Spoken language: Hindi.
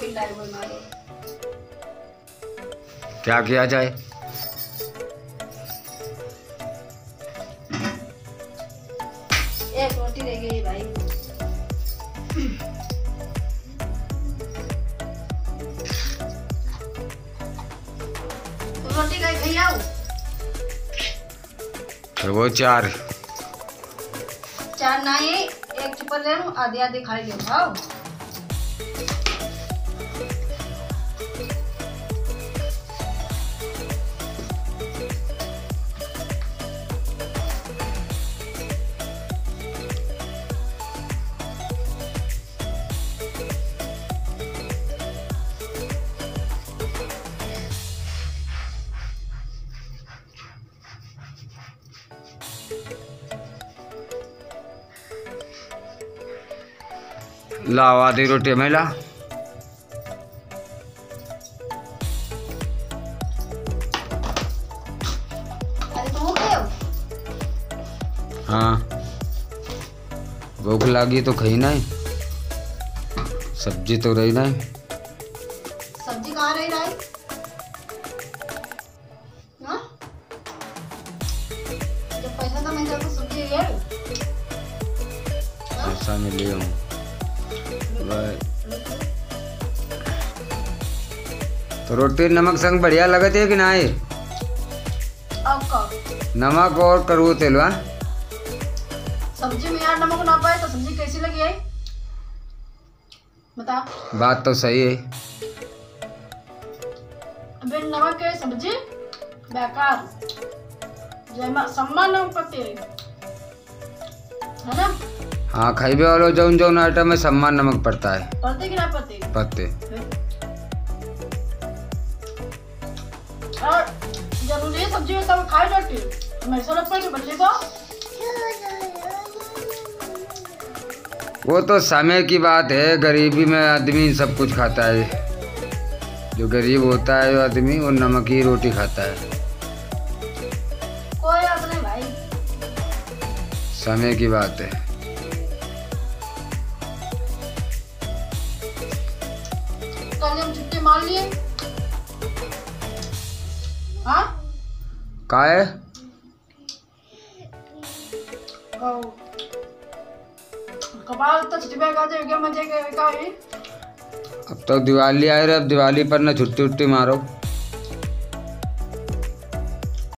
बिल्ला है वो क्या किया जाए? एक रोटी रह गई भाई। रोटी खाई खाई आओ वो चार। चार ना एक ले लूँ आधी आधी खाई लाओ आधी रोटी में ला हो? भूख लगी तो खाई नहीं। सब्ज़ी तो रही नहीं। सब्ज़ी कहाँ रही रही हाँ? पैसा था मैंने तेरे को सब्ज़ी ले आई। हाँ? भाई तो रोटी नमक संग बढ़िया लगत है कि नहीं? अब का? नमक और करू तेल वा सब्ज़ी में यार नमक ना पाए तो सब्ज़ी कैसी लगी है? बता। बात तो सही है। बिन नमक के सब्ज़ी? बेकार। जयमा सम्मान नमक है ना? हाँ खाइबे वालो जौन जौन आइटम में सम्मान नमक पड़ता है। पड़ते कि ना पत्ते? पत्ते। और ज़रूरी है सब्ज़ी में सब खाई रोटी मेरे से के बच्चे को वो तो समय की बात है गरीबी में आदमी सब कुछ खाता है। जो गरीब होता है वो आदमी वो नमक ही रोटी खाता है। कोई अपने भाई। समय की बात है। कल हम छुट्टी मार लिए। हाँ? का है? कपाल तो मज़े के ही अब तो दिवाली आ रही है अब दिवाली पर ना छुट्टी उट्टी मारो।